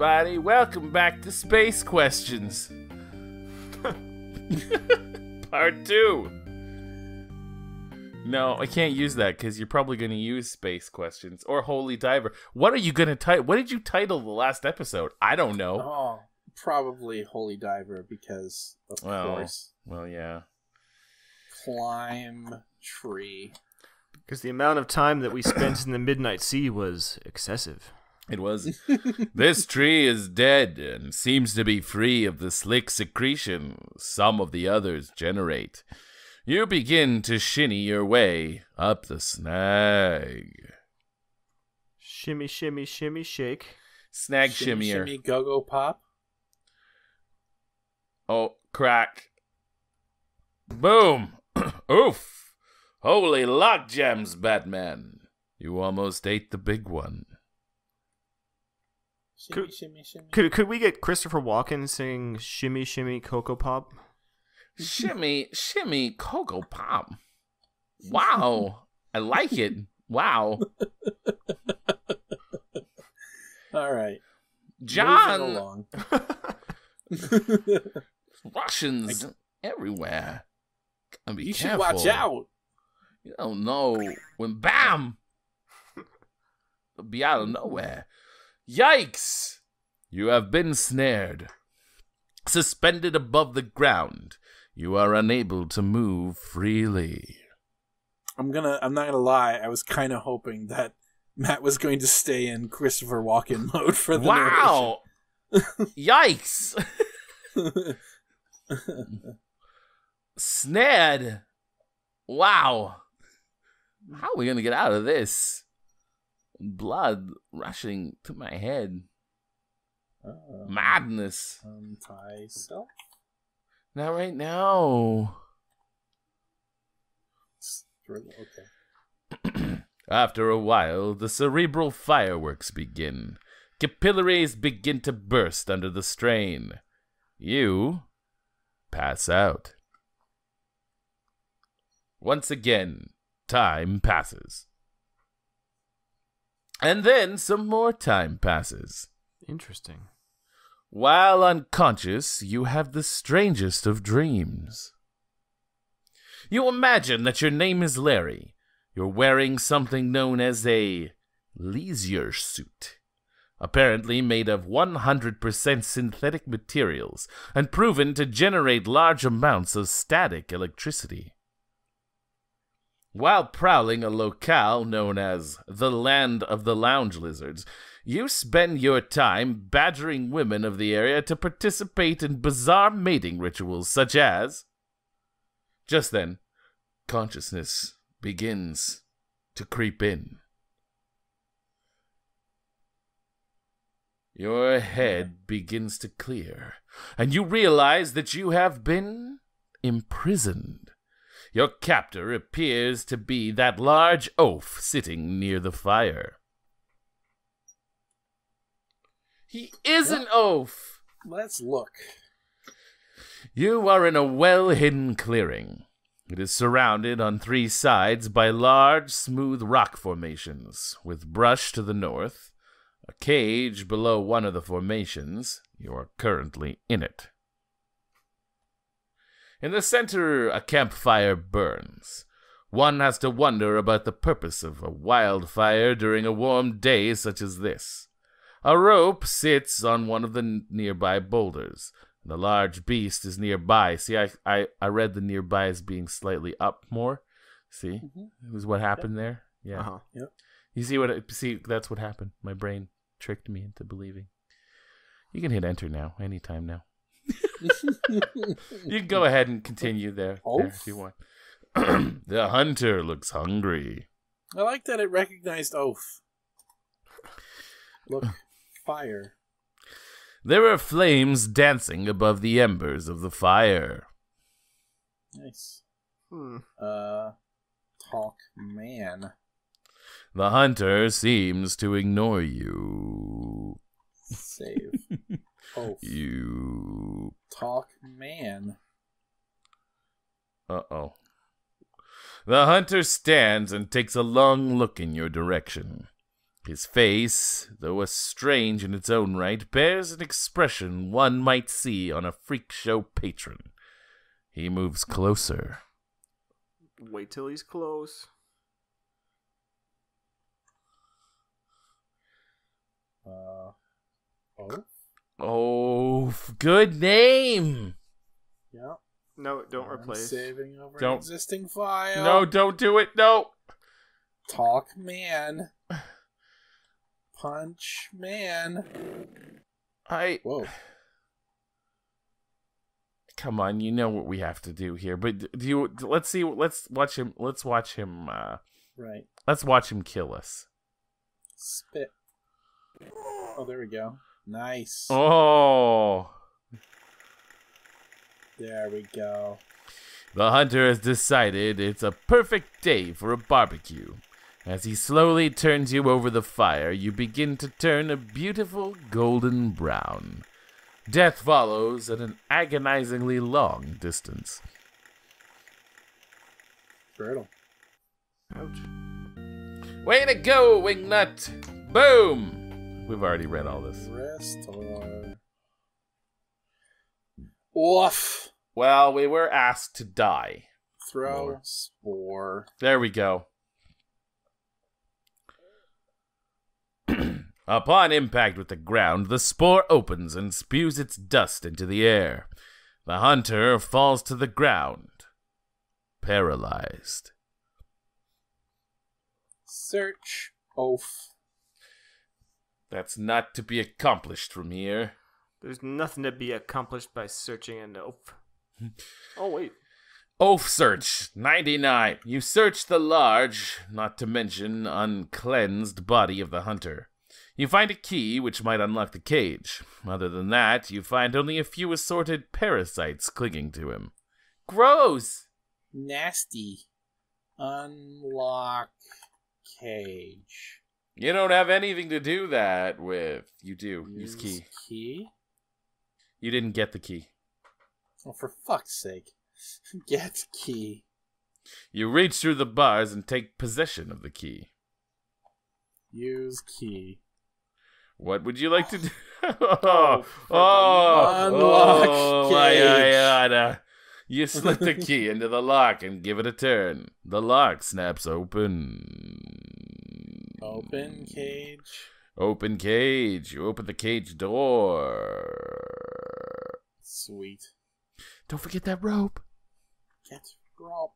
everybody. Welcome back to Space Questions. Part 2. No, I can't use that because you're probably going to use Space Questions or Holy Diver. What are you going to title? What did you title the last episode? I don't know. Oh, probably Holy Diver because, of Well, course, Well, yeah. climb tree. Because the amount of time that we spent in the Midnight Sea was excessive. It was. this tree is dead and seems to be free of the slick secretion some of the others generate. You begin to shinny your way up the snag. Shimmy, shimmy, shimmy, shake. Snag Shimmy, shimmier. shimmy, go go pop. Oh, crack. Boom! Oof! Holy lock gems, Batman. You almost ate the big one. Shimmy, Could- shimmy, shimmy. Could could we get Christopher Walken singing "Shimmy, Shimmy, Cocoa Pop"? Shimmy, shimmy, Cocoa Pop. Wow. I like it. Wow. All right. John, along. Russians everywhere. Gotta be you should careful. watch out. You don't know when bam, be out of nowhere. Yikes! You have been snared. Suspended above the ground, you are unable to move freely. I'm gonna. I'm not gonna lie. I was kind of hoping that Matt was going to stay in Christopher Walken mode for the Wow! Yikes! Snared! Wow! How are we gonna get out of this? Blood rushing to my head. Uh, Madness. untie self. Not right now. Okay. After a while, the cerebral fireworks begin. Capillaries begin to burst under the strain. You pass out. Once again, time passes. And then some more time passes. Interesting. While unconscious, you have the strangest of dreams. You imagine that your name is Larry. You're wearing something known as a leisure suit, apparently made of 100% synthetic materials and proven to generate large amounts of static electricity. While prowling a locale known as the Land of the Lounge Lizards, you spend your time badgering women of the area to participate in bizarre mating rituals such as. Just then, consciousness begins to creep in. Your head begins to clear, and you realize that you have been imprisoned. Your captor appears to be that large oaf sitting near the fire. He is an oaf! Let's look. You are in a well hidden clearing. It is surrounded on three sides by large, smooth rock formations, with brush to the north, a cage below one of the formations. You are currently in it. In the center, a campfire burns. One has to wonder about the purpose of a wildfire during a warm day such as this. A rope sits on one of the nearby boulders. and a large beast is nearby. See, I, I, I read the nearby as being slightly up more. See, Mhm. it was what happened there. Yeah, Uh-huh. you see what? It, see, that's what happened. My brain tricked me into believing. You can hit enter now, anytime now. You can go ahead and continue there, there if you want. the hunter looks hungry. I like that it recognized oath. Look, fire. There are flames dancing above the embers of the fire. Nice. Hmm. Uh, talk man. The hunter seems to ignore you. Save. Oath. You. Talk man. Uh oh. The hunter stands and takes a long look in your direction. His face, though a strange in its own right, bears an expression one might see on a freak show patron. He moves closer. Wait till he's close. Uh, oh, Oh, good name. yeah. No, don't I'm replace. Saving over Don't- an existing file. No, don't do it. No. Talk man. Punch man. I Whoa. come on. You know what we have to do here. But do you? Let's see. Let's watch him. Let's watch him. Uh, Right. let's watch him kill us. Spit. Oh, there we go. Nice. Oh. There we go. The hunter has decided it's a perfect day for a barbecue. As he slowly turns you over the fire, you begin to turn a beautiful golden brown. Death follows at an agonizingly long distance. Brutal. Ouch. Way to go, Wingnut! Boom! We've already read all this. Restore. Oof. Well, we were asked to die. Throw More. spore. There we go. Upon impact with the ground, the spore opens and spews its dust into the air. The hunter falls to the ground, paralyzed. Search. Oaf. That's not to be accomplished from here. There's nothing to be accomplished by searching an oaf. Hmm. oh wait. Oaf search 99. You search the large, not to mention uncleansed body of the hunter. You find a key which might unlock the cage. Other than that, you find only a few assorted parasites clinging to him. Gross! Nasty. Unlock cage. You don't have anything to do that with. You do. Use key. Key. You didn't get the key. Oh, for fuck's sake. Get key. You reach through the bars and take possession of the key. Use key. What would you like to do? Oh, the oh, unlock oh, my cage. yada. You slip the key into the lock and give it a turn. The lock snaps open. Open cage. Open cage. You open the cage door. Sweet. Don't forget that rope. Get rope.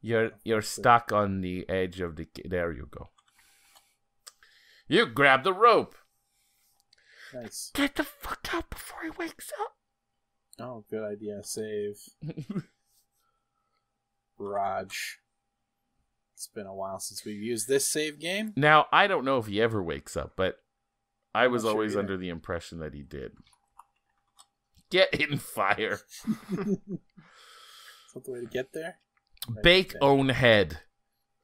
You're you're stuck on the edge of the. There you go. You grab the rope. Nice. Get the fuck out before he wakes up. Oh, good idea. Save. Raj. It's been a while since we've used this save game. Now, I don't know if he ever wakes up, but I was sure always under the impression that he did. Get in fire. Is that the way to get there? Right Bake there. own head.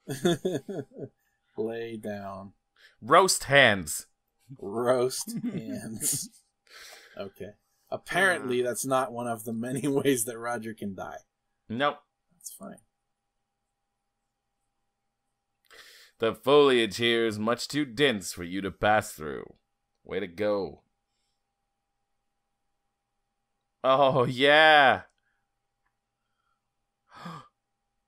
Lay down. Roast hands. Roast hands. Okay. Apparently, mm. that's not one of the many ways that Roger can die. Nope. That's fine. The foliage here is much too dense for you to pass through. Way to go. Oh, yeah.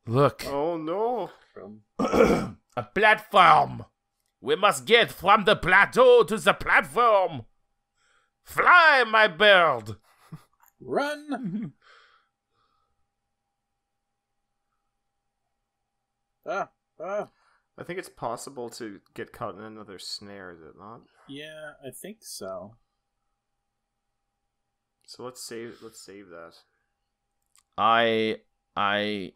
Look. Oh no. From a platform. We must get from the plateau to the platform. Fly, my bird. run. ah, ah. I think it's possible to get caught in another snare, is it not? Yeah, I think so. So let's save let's save that. I I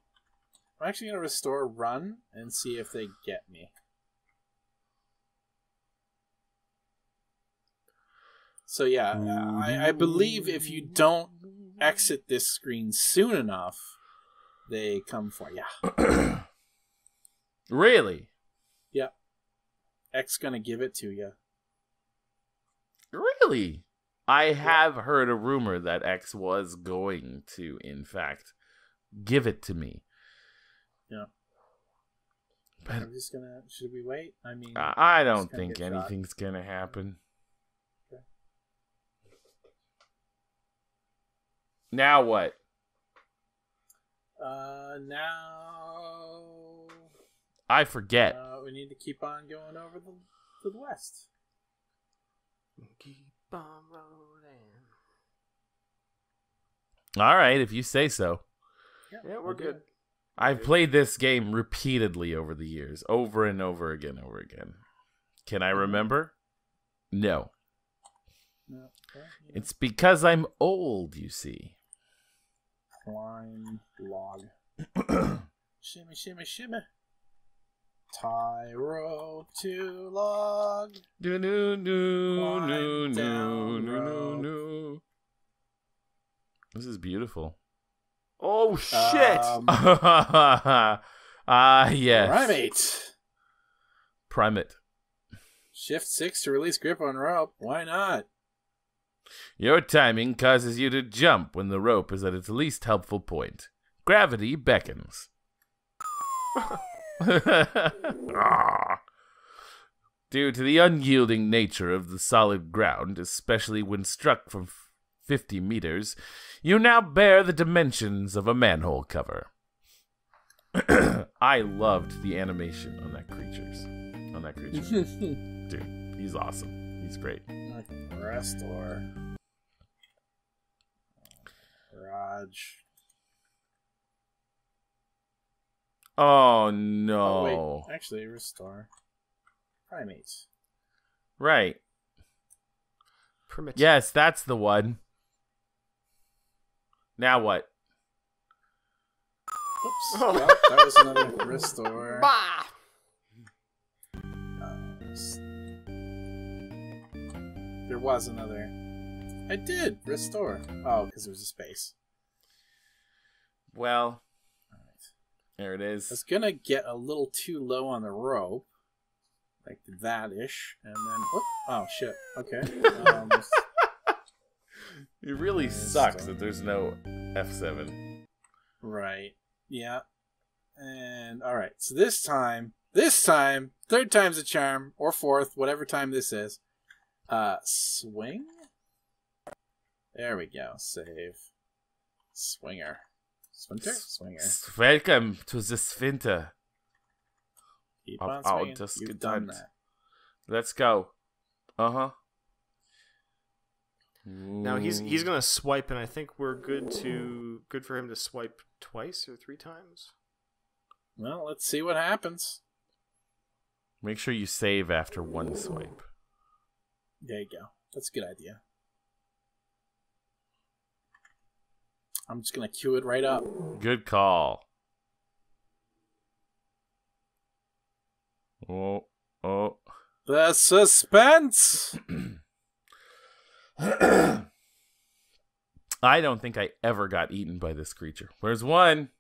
I'm actually gonna restore run and see if they get me. So yeah, I, I believe if you don't exit this screen soon enough, they come for you. really, Yeah. X gonna give it to you. really, I have heard a rumor that X was going to, in fact, give it to me. Yeah. But- I'm just gonna. Should we wait? I mean, I don't think get shot. anything's gonna happen. Now what? uh, now I forget. uh, we need to keep on going over the to the west. Keep on rolling. All right, if you say so. Yeah, we're good. I've played this game repeatedly over the years, over and over again, over again. Can I remember? No. No, okay, yeah. It's because I'm old, you see. Climb log. shimmy, shimmy, shimmy. Tie rope to log. Climb no, no, down no, no, rope. no. This is beautiful. Oh shit! Um, Ah, yes. Primate. Primate. Shift six to release grip on rope. Why not? Your timing causes you to jump when the rope is at its least helpful point. Gravity beckons. Due to the unyielding nature of the solid ground, especially when struck from f- 50 meters, you now bear the dimensions of a manhole cover. I loved the animation on that creature's on that creature. Dude, he's awesome. He's great. Restore. Garage. Oh Oh, no. wait. Actually, restore. Primates. Right. Primitive. Yes, that's the one. Now what? Oops. Oh. Well, that was another restore. Bah! There was another. I did restore. Oh, because it was a space. Well, Alright. there it is. I was gonna get a little too low on the rope, like that ish, and then whoop, oh shit. Okay. Um, It really sucks that there's no F7. right. Yeah. And all right. So this time, this time, third time's a charm, or fourth, whatever time this is. Uh, swing. There we go. Save. Swinger. Swinter. Swinger. Welcome to the Sphinter. Keep Of on our swinging. You've done that. Let's go. Uh huh. Now he's he's gonna swipe, and I think we're good to good for him to swipe twice or three times. Well, let's see what happens. Make sure you save after one swipe. There you go. That's a good idea. I'm just gonna cue it right up. Good call. Oh, oh. The suspense. I don't think I ever got eaten by this creature. Where's one?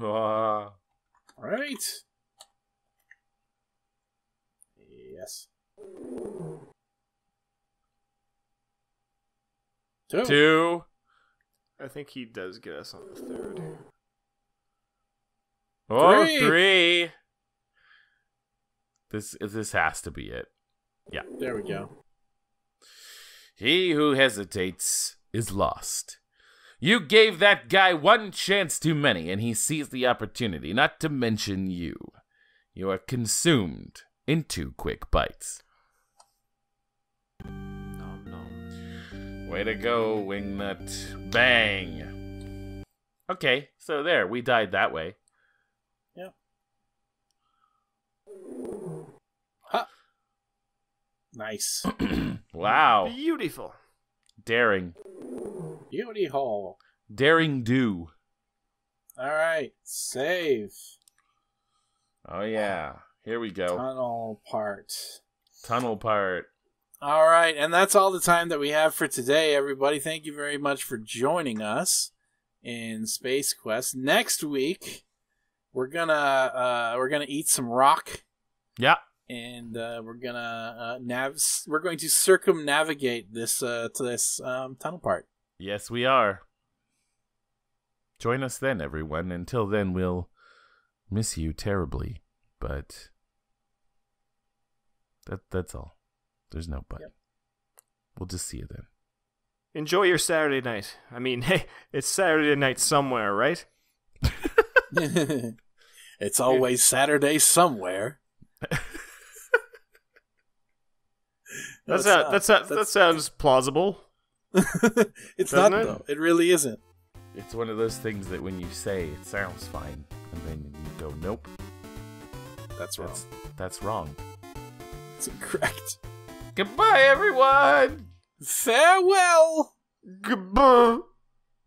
Ah. Right. Yes. Two. Two. I think he does get us on the third. Oh, Three. three. This this has to be it. Yeah. There we go. He who hesitates is lost. You gave that guy one chance too many, and he seized the opportunity, not to mention you. You are consumed in two quick bites. Nom nom. Way to go, Wingnut. Bang. Okay, so there, we died that way. Yep. Huh. Nice. Wow. Beautiful. Daring. Beauty hole. Daring do. All right. Save. Oh, yeah. Here we go. Tunnel part. Tunnel part. All right, and that's all the time that we have for today, everybody. Thank you very much for joining us in Space Quest. Next week, we're gonna uh, we're gonna eat some rock, Yeah. and uh, we're gonna uh, nav we're going to circumnavigate this uh, to this um, tunnel part. Yes, we are. Join us then, everyone. Until then, we'll miss you terribly. but that that's all. There's no but. Yep. We'll just see you then. Enjoy your Saturday night. I mean, hey, it's Saturday night somewhere, right? it's always Saturday somewhere. No, That's it's not. that's a, that sounds plausible. it's Doesn't not it? though. It really isn't. It's one of those things that when you say it sounds fine, and then you go, nope, That's wrong. that's that's wrong. It's incorrect. Goodbye, everyone. Farewell. Goodbye.